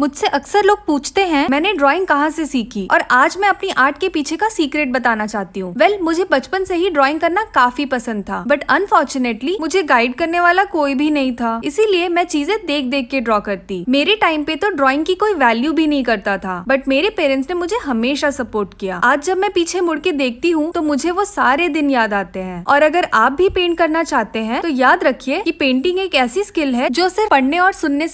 मुझसे अक्सर लोग पूछते हैं मैंने ड्राइंग कहाँ से सीखी? और आज मैं अपनी आर्ट के पीछे का सीक्रेट बताना चाहती हूँ। वेल well, मुझे बचपन से ही ड्राइंग करना काफ़ी पसंद था बट अनफॉर्चुनेटली मुझे गाइड करने वाला कोई भी नहीं था। इसीलिए मैं चीज़ें देख देख के ड्रॉ करती। मेरे टाइम पे तो ड्रॉइंग की कोई वैल्यू भी नहीं करता था बट मेरे पेरेंट्स ने मुझे हमेशा सपोर्ट किया। आज जब मैं पीछे मुड़ के देखती हूँ तो मुझे वो सारे दिन याद आते हैं। और अगर आप भी पेंट करना चाहते हैं तो याद रखिए की पेंटिंग एक ऐसी स्किल है जो सिर्फ़ पढ़ने और सुनने से